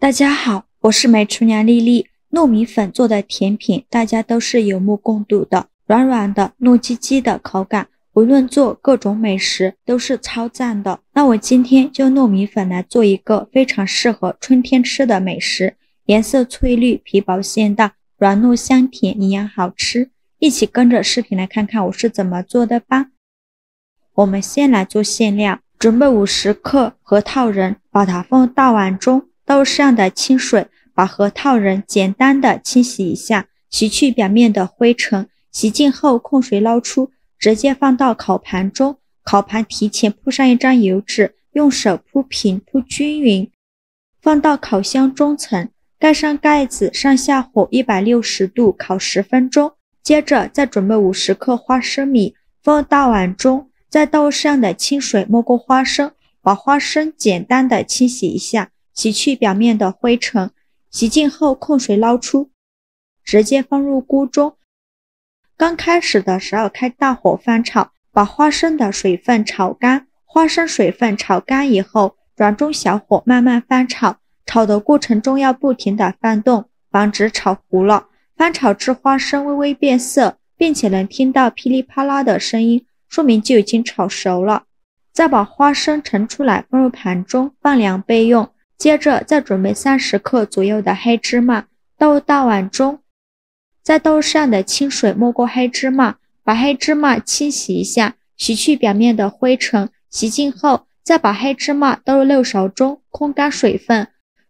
大家好，我是美厨娘丽丽。糯米粉做的甜品，大家都是有目共睹的，软软的、糯叽叽的口感，无论做各种美食都是超赞的。那我今天就糯米粉来做一个非常适合春天吃的美食，颜色翠绿，皮薄馅大，软糯香甜，营养好吃。一起跟着视频来看看我是怎么做的吧。我们先来做馅料，准备五十克核桃仁，把它放大碗中。倒上的清水，把核桃仁简单的清洗一下，洗去表面的灰尘。洗净后，控水捞出，直接放到烤盘中。烤盘提前铺上一张油纸，用手铺平铺均匀，放到烤箱中层，盖上盖子，上下火一百六十度烤十分钟。接着再准备五十克花生米，放大碗中，再倒上的清水没过花生，把花生简单的清洗一下。洗去表面的灰尘，洗净后控水捞出，直接放入锅中。刚开始的时候开大火翻炒，把花生的水分炒干。花生水分炒干以后，转中小火慢慢翻炒。炒的过程中要不停的翻动，防止炒糊了。翻炒至花生微微变色，并且能听到噼里啪啦的声音，说明就已经炒熟了。再把花生盛出来，放入盘中放凉备用。接着再准备三十克左右的黑芝麻，倒入大碗中，再倒入上的清水没过黑芝麻，把黑芝麻清洗一下，洗去表面的灰尘。洗净后，再把黑芝麻倒入漏勺中，控干水分。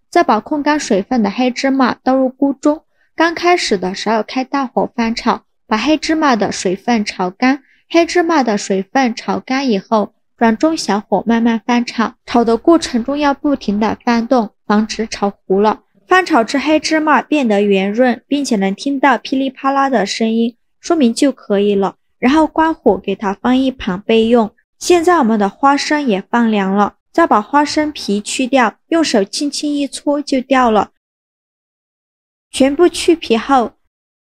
再把控干水分的黑芝麻倒入锅中，刚开始的时候开大火翻炒，把黑芝麻的水分炒干。黑芝麻的水分炒干以后。转中小火慢慢翻炒，炒的过程中要不停的翻动，防止炒糊了。翻炒至黑芝麻变得圆润，并且能听到噼里啪啦的声音，说明就可以了。然后关火，给它放一旁备用。现在我们的花生也放凉了，再把花生皮去掉，用手轻轻一搓就掉了。全部去皮后，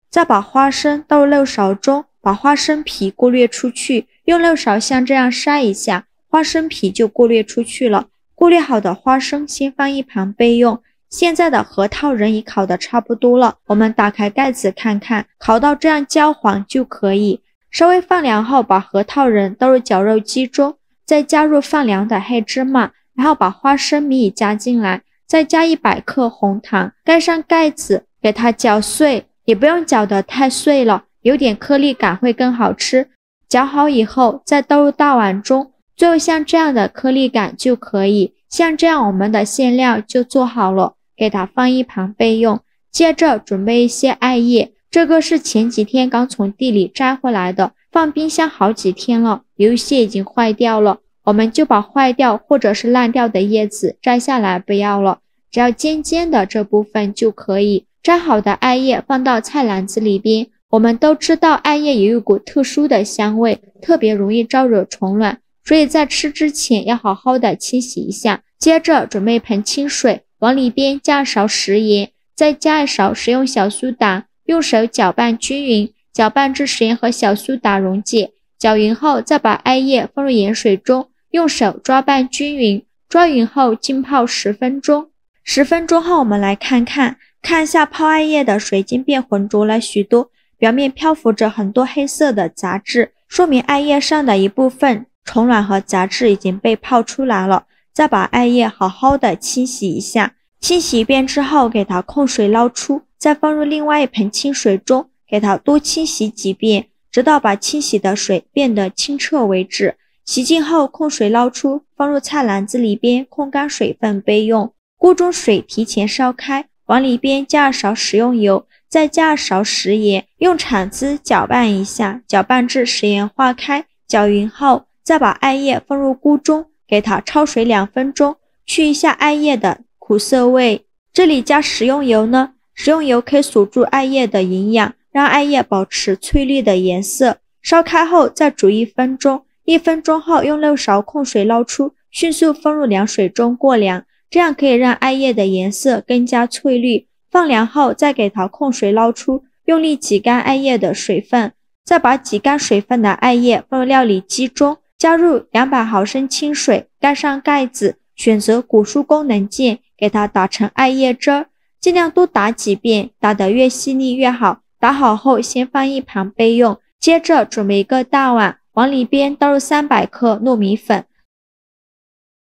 再把花生倒入漏勺中。把花生皮过滤出去，用漏勺像这样筛一下，花生皮就过滤出去了。过滤好的花生先放一旁备用。现在的核桃仁已烤的差不多了，我们打开盖子看看，烤到这样焦黄就可以。稍微放凉后，把核桃仁倒入绞肉机中，再加入放凉的黑芝麻，然后把花生米加进来，再加一百克红糖，盖上盖子，给它搅碎，也不用搅得太碎了。有点颗粒感会更好吃。搅好以后，再倒入大碗中，最后像这样的颗粒感就可以。像这样，我们的馅料就做好了，给它放一旁备用。接着准备一些艾叶，这个是前几天刚从地里摘回来的，放冰箱好几天了，有一些已经坏掉了。我们就把坏掉或者是烂掉的叶子摘下来不要了，只要尖尖的这部分就可以。摘好的艾叶放到菜篮子里边。我们都知道艾叶有一股特殊的香味，特别容易招惹虫卵，所以在吃之前要好好的清洗一下。接着准备一盆清水，往里边加一勺食盐，再加一勺食用小苏打，用手搅拌均匀，搅拌至食盐和小苏打溶解。搅匀后，再把艾叶放入盐水中，用手抓拌均匀。抓匀后浸泡十分钟。十分钟后，我们来看看，看一下泡艾叶的水晶变浑浊了许多。表面漂浮着很多黑色的杂质，说明艾叶上的一部分虫卵和杂质已经被泡出来了。再把艾叶好好的清洗一下，清洗一遍之后，给它控水捞出，再放入另外一盆清水中，给它多清洗几遍，直到把清洗的水变得清澈为止。洗净后控水捞出，放入菜篮子里边控干水分备用。锅中水提前烧开，往里边加勺食用油。再加一勺食盐，用铲子搅拌一下，搅拌至食盐化开，搅匀后，再把艾叶放入锅中，给它焯水两分钟，去一下艾叶的苦涩味。这里加食用油呢，食用油可以锁住艾叶的营养，让艾叶保持翠绿的颜色。烧开后再煮一分钟，一分钟后用漏勺控水捞出，迅速放入凉水中过凉，这样可以让艾叶的颜色更加翠绿。放凉后，再给它控水捞出，用力挤干艾叶的水分，再把挤干水分的艾叶放入料理机中，加入两百毫升清水，盖上盖子，选择果蔬功能键，给它打成艾叶汁儿，尽量多打几遍，打得越细腻越好。打好后先放一旁备用。接着准备一个大碗，往里边倒入三百克糯米粉，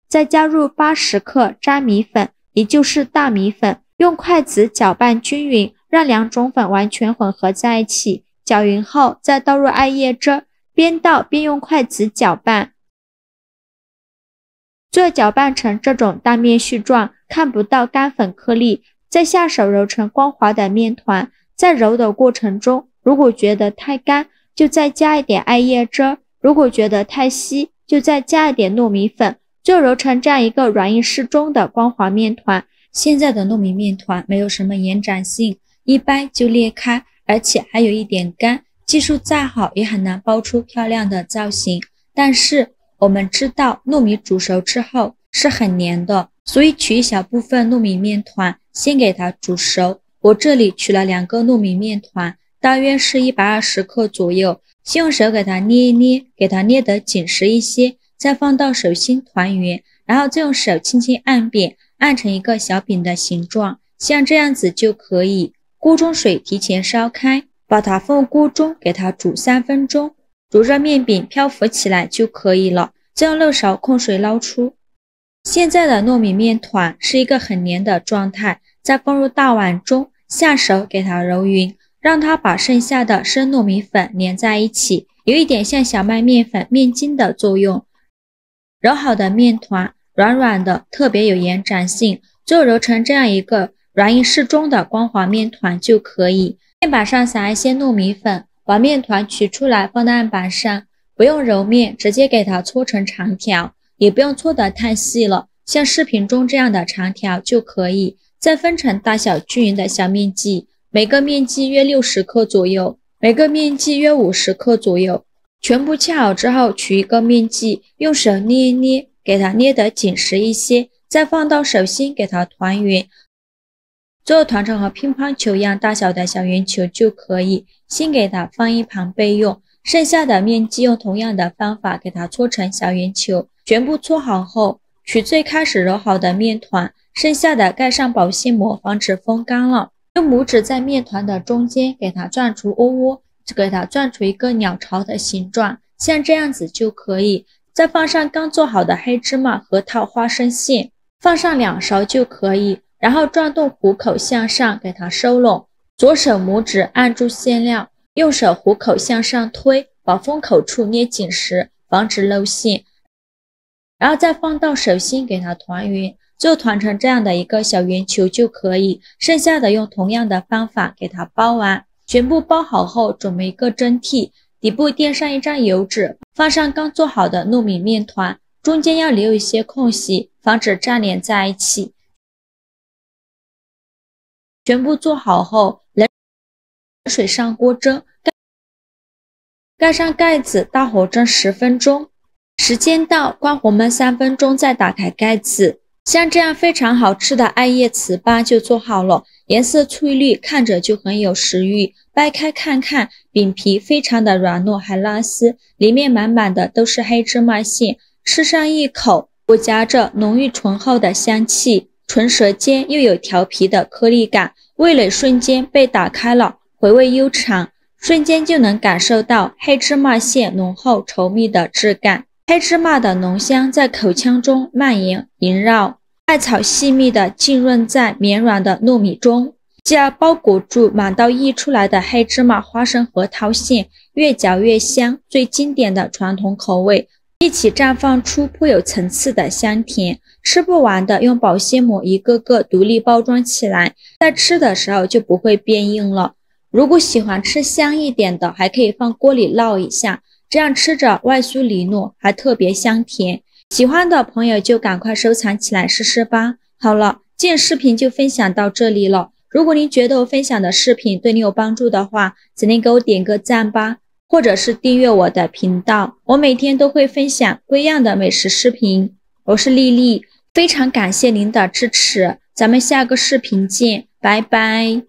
再加入八十克粘米粉，也就是大米粉，用筷子搅拌均匀，让两种粉完全混合在一起。搅匀后再倒入艾叶汁，边倒边用筷子搅拌。最后搅拌成这种大面絮状，看不到干粉颗粒，再下手揉成光滑的面团。在揉的过程中，如果觉得太干，就再加一点艾叶汁；如果觉得太稀，就再加一点糯米粉，就揉成这样一个软硬适中的光滑面团。现在的糯米面团没有什么延展性，一掰就裂开，而且还有一点干，技术再好也很难包出漂亮的造型。但是，我们知道糯米煮熟之后是很黏的，所以取一小部分糯米面团，先给它煮熟。我这里取了两个糯米面团，大约是一百二十克左右，先用手给它捏一捏，给它捏得紧实一些，再放到手心团圆，然后再用手轻轻按扁，按成一个小饼的形状，像这样子就可以。锅中水提前烧开，把它放入锅中，给它煮三分钟。煮热面饼漂浮起来就可以了，再用漏勺控水捞出。现在的糯米面团是一个很黏的状态，再放入大碗中，下手给它揉匀，让它把剩下的生糯米粉粘在一起，有一点像小麦面粉面筋的作用。揉好的面团软软的，特别有延展性，就揉成这样一个软硬适中的光滑面团就可以。面板上撒一些糯米粉。把面团取出来，放在案板上，不用揉面，直接给它搓成长条，也不用搓得太细了，像视频中这样的长条就可以。再分成大小均匀的小面剂，每个面剂约六十克左右，每个面剂约五十克左右。全部切好之后，取一个面剂，用手捏一捏，给它捏得紧实一些，再放到手心给它团圆。最后团成和乒乓球一样大小的小圆球就可以。先给它放一旁备用，剩下的面剂用同样的方法给它搓成小圆球。全部搓好后，取最开始揉好的面团，剩下的盖上保鲜膜，防止风干了。用拇指在面团的中间给它转出窝窝，给它转出一个鸟巢的形状，像这样子就可以。再放上刚做好的黑芝麻、核桃、花生馅，放上两勺就可以。然后转动虎口向上，给它收拢。左手拇指按住馅料，右手虎口向上推，把封口处捏紧实，防止漏馅。然后再放到手心给它团匀，就团成这样的一个小圆球就可以。剩下的用同样的方法给它包完。全部包好后，准备一个蒸屉，底部垫上一张油纸，放上刚做好的糯米面团，中间要留一些空隙，防止粘连在一起。全部做好后，冷水上锅蒸，盖上盖子，大火蒸十分钟。时间到，关火焖三分钟，再打开盖子。像这样非常好吃的艾叶糍粑就做好了，颜色翠绿，看着就很有食欲。掰开看看，饼皮非常的软糯，还拉丝，里面满满的都是黑芝麻馅。吃上一口，我夹着浓郁醇厚的香气。唇舌间又有调皮的颗粒感，味蕾瞬间被打开了，回味悠长，瞬间就能感受到黑芝麻馅浓厚稠密的质感，黑芝麻的浓香在口腔中蔓延萦绕，艾草细密的浸润在绵软的糯米中，继而包裹住满到溢出来的黑芝麻花生核桃馅，越嚼越香，最经典的传统口味。一起绽放出颇有层次的香甜，吃不完的用保鲜膜一个个独立包装起来，在吃的时候就不会变硬了。如果喜欢吃香一点的，还可以放锅里烙一下，这样吃着外酥里糯，还特别香甜。喜欢的朋友就赶快收藏起来试试吧。好了，今天视频就分享到这里了。如果您觉得我分享的视频对你有帮助的话，请您给我点个赞吧。或者是订阅我的频道，我每天都会分享不一样的美食视频。我是丽丽，非常感谢您的支持，咱们下个视频见，拜拜。